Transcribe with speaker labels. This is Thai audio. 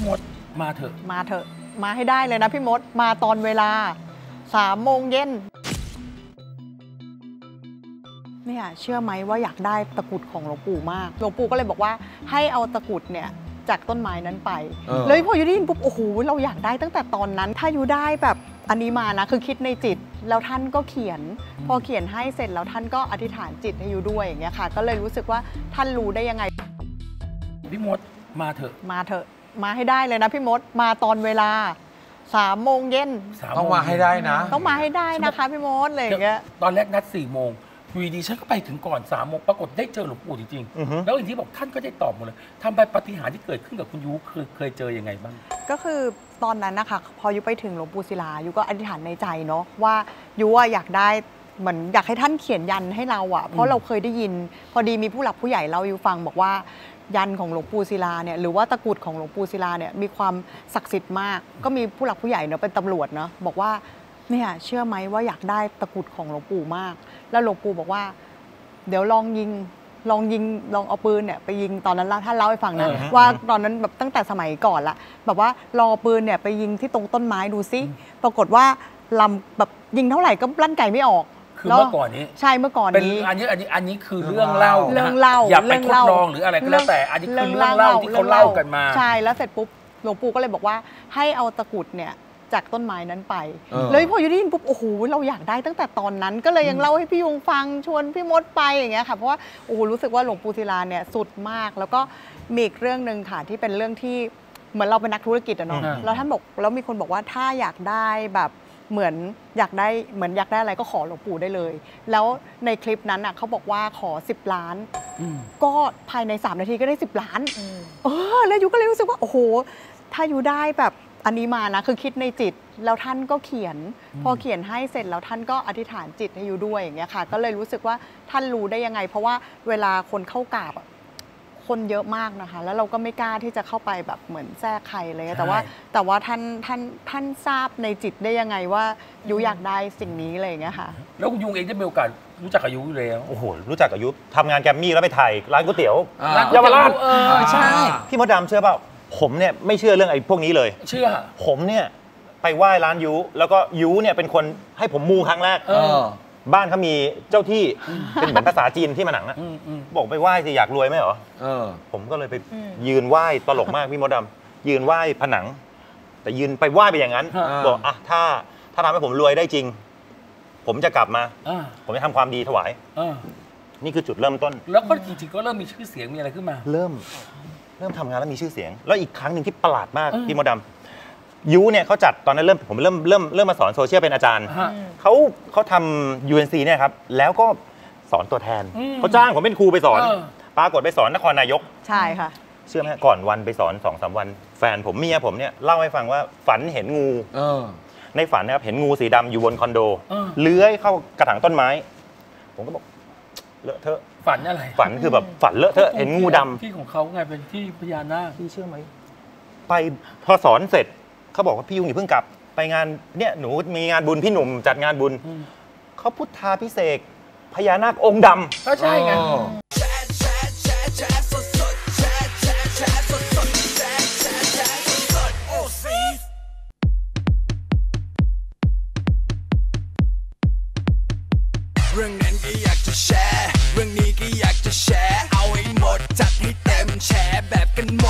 Speaker 1: พี่มดมาเถอะ
Speaker 2: มาเถอะ มาให้ได้เลยนะพี่มด มาตอนเวลาสามโมงเย็นเนี่ยเชื่อไหมว่าอยากได้ตะกรุดของหลวงปู่มากหลวงปู่ก็เลยบอกว่าให้เอาตะกรุดเนี่ยจากต้นไม้นั้นไป
Speaker 3: เออ
Speaker 2: เลยพออยู่ได้ยินปุ๊บโอ้โหเราอยากได้ตั้งแต่ตอนนั้น ถ้าอยู่ได้แบบอันนี้มานะคือคิดในจิตแล้วท่านก็เขียน พอเขียนให้เสร็จแล้วท่านก็อธิษฐานจิตให้อยู่ด้วยอย่างเงี้ยค่ะ ก็เลยรู้สึกว่าท่านรู้ได้ยังไง
Speaker 1: พี่มดมาเถอะ
Speaker 2: มาเถอะ มาให้ได้เลยนะพี่มดมาตอนเวลาสามโมงเย็น
Speaker 1: ส
Speaker 3: ต้องมาให้ได้นะ
Speaker 2: ต้องมาให้ได้นะคะพี่มดอะไรอย่างเงี้ย
Speaker 1: ตอนแรกนัด4ี่โมงอยู่ดีๆฉันก็ไปถึงก่อน3ามโมงปรากฏได้เจอหลวงปู่จริง
Speaker 4: อือฮึ
Speaker 1: ๆแล้วอย่างที่บอกท่านก็ได้ตอบหมดเลยทำไปปาฏิหารย์ที่เกิดขึ้นกับคุณยูเคยเคยเจอยังไงบ้าง
Speaker 2: ก็คือตอนนั้นนะคะพอยุไปถึงหลวงปู่ศิลายุก็อธิษฐานในใจเนาะว่ายุอะอยากได้เหมือนอยากให้ท่านเขียนยันให้เราอะเพ
Speaker 1: อื
Speaker 2: ราะ
Speaker 1: ม
Speaker 2: เราเคยได้ยิน พอดีมีผู้หลักผู้ใหญ่เราอยู่ฟังบอกว่า ยันของหลวงปู่ศิลาเนี่ยหรือว่าตะกรุดของหลวงปู่ศิลาเนี่ยมีความศักดิ์สิทธิ์มาก ก็มีผู้หลักผู้ใหญ่เนาะเป็นตำรวจเนาะบอกว่าเนี่ยเชื่อไหมว่าอยากได้ตะกรุดของหลวงปู่มาก แล้วหลวงปู่บอกว่า เดี๋ยวลองยิงลองยิงลองเอาปืนเนี่ยไปยิงตอนนั้นท่านเล่าให้ฟังนะ
Speaker 1: เออ
Speaker 2: ว่าตอนนั้นแบบตั้งแต่สมัยก่อนละแบบว่าลองเอาปืนเนี่ยไปยิงที่ตรงต้นไม้ดูซิปรากฏว่าลำแบบยิงเท่าไหร่ก็ลั่นไก่ไม่ออก
Speaker 1: คือ
Speaker 2: แล้ว
Speaker 1: เมื่อก่อนนี้
Speaker 2: ใช่เมื่อก่อน
Speaker 1: เป็น
Speaker 2: นี้
Speaker 1: อันนี้อันนี้อันนี้คือเรื่องเล่านะ
Speaker 2: เรื่องเล่า
Speaker 1: อย่าไป
Speaker 2: เรื่อง
Speaker 1: ทด
Speaker 2: เล่า
Speaker 1: ลองหรืออะไรก็แล้วแต่อันนี้คือเรื่องเล่าที่เขาเล่ากันมา
Speaker 2: ใช่แล้วเสร็จปุ๊บหลวงปู่ก็เลยบอกว่าให้เอาตะกรุดเนี่ยจากต้นไม้นั้นไป
Speaker 3: เออ
Speaker 2: เลยพออยู่ได้ยินปุ๊บโอ้โหเราอยากได้ตั้งแต่ตอนนั้น ก็เลยยังเล่าให้พี่ยุงฟังชวนพี่มดไปอย่างเงี้ยค่ะเพราะว่าโอ้โหรู้สึกว่าหลวงปู่ศิลาเนี่ยสุดมาก แล้วก็มีอีกเรื่องหนึ่งค่ะที่เป็นเรื่องที่เหมือนเราเป็นนักธุรกิจอะเนาะ
Speaker 1: อืม
Speaker 2: แล้วท่านบอกแล้วมีคนบอกว่าถ้าอยากได้แบบ เหมือนอยากได้เหมือนอยากได้อะไรก็ขอหลวงปู่ได้เลย แล้วในคลิปนั้นอะเขาบอกว่าขอ 10 ล้าน
Speaker 1: อืม
Speaker 2: ก็ภายใน 3 นาทีก็ได้ 10 ล้านเออแล้วยูก็เลยรู้สึกว่า โอ้โห ถ้ายูได้แบบอันนี้มานะคือคิดในจิตแล้วท่านก็เขียน พอเขียนให้เสร็จแล้วท่านก็อธิษฐานจิตให้ยูด้วยอย่างเงี้ยค่ะ ก็เลยรู้สึกว่าท่านรู้ได้ยังไง เพราะว่าเวลาคนเข้ากราบอะ คนเยอะมากนะคะ แล้วเราก็ไม่กล้าที่จะเข้าไปแบบเหมือนแทรกใครเลย
Speaker 1: ใช่
Speaker 2: แต่ว่าแต่ว่าท่านท่านท่านทราบในจิตได้ยังไงว่ายูอยากได้สิ่งนี้อะไรอย่างเงี้ยค่ะ
Speaker 1: แล้วคุณยุงเองได้มีโอกาสรู้จักกับยุอยู่แล้ว
Speaker 4: โอ้โห รู้จักกับยุทธทำงานแกรมมี่แล้วไปถ่ายร้านก๋วยเตี๋ยว
Speaker 3: อ่า
Speaker 1: ร้าน
Speaker 4: เยาวราช
Speaker 1: เออใช่
Speaker 4: พี่มดดำเชื่อเปล่าผมเนี่ยไม่เชื่อเรื่องไอ้พวกนี้เลย
Speaker 1: เชื่อ
Speaker 4: ผมเนี่ยไปไหว้ร้านยุแล้วก็ยุเนี่ยเป็นคนให้ผมมูครั้งแรก
Speaker 1: เอ
Speaker 3: เออ
Speaker 4: บ้านเขามีเจ้าที่เป็นเหมือนภาษาจีนที่มาหนังอะ
Speaker 1: อืมอืม
Speaker 4: บอกไปไหว้สิอยากรวยไหมเหรอ
Speaker 3: เออ
Speaker 4: ผมก็เลยไปยืนไหว้ตลกมากพี่มดดำยืนไหว้ผนัง แต่ยืนไปไหว้ไปอย่างนั้น
Speaker 1: อ่า
Speaker 4: บอกอะถ้าถ้าทำให้ผมรวยได้จริง ผมจะกลับมา
Speaker 1: อ่า
Speaker 4: ผมจะทำความดีถวาย
Speaker 1: อ่า
Speaker 4: นี่คือจุดเริ่มต้น
Speaker 1: แล้วก็จริงๆก็เริ่มมีชื่อเสียงมีอะไรขึ้นมา
Speaker 4: เริ่ม เริ่มทำงานแล้วมีชื่อเสียง แล้วอีกครั้งหนึ่งที่ประหลาดมาก
Speaker 1: เออ
Speaker 4: พี่มดดำ ยูเนี่ยเขาจัดตอนนั้นเริ่มผมเริ่มเริ่มเริ่มมาสอนโซเชียลเป็นอาจารย์
Speaker 1: ฮะ
Speaker 4: เขาเขาทำ UNC เนี่ยครับแล้วก็สอนตัวแทน
Speaker 1: อืม
Speaker 4: เขาจ้างผมเป็นครูไปสอน
Speaker 1: เออ
Speaker 4: ปรากฏไปสอนนครนายก
Speaker 2: ใช่ค่ะ
Speaker 4: เชื่อไหมก่อนวันไปสอนสองสามวัน แฟนผมเมียผมเนี่ยเล่าให้ฟังว่าฝันเห็นงู
Speaker 3: เออ
Speaker 4: ในฝันนะครับเห็นงูสีดำอยู่บนคอนโด
Speaker 1: เออ
Speaker 4: เลื้อยเข้ากระถางต้นไม้ ผมก็บอกเลอะเทอะ
Speaker 1: ฝันอะไร
Speaker 4: ฝันคือแบบฝันเลอะเทอะเห็นงูดำ
Speaker 1: ที่ของเขาไงเป็นที่พญานาค
Speaker 4: พี่เชื่อไหมไปพอสอนเสร็จ เขาบอกว่าพี่ยุงอย่าเพิ่งกลับไปงานเนี่ยหนูมีงานบุญพี่หนุ่มจัดงานบุญเขาพุทธาพิเศษพญานาคองค์ดำ
Speaker 1: ก็ใช่ไง
Speaker 5: เรื่องนั้นก็อยากจะแชร์ เรื่องนี้ก็อยากจะแชร์ เอาให้หมดจัดให้เต็มแชร์แบบกันหมด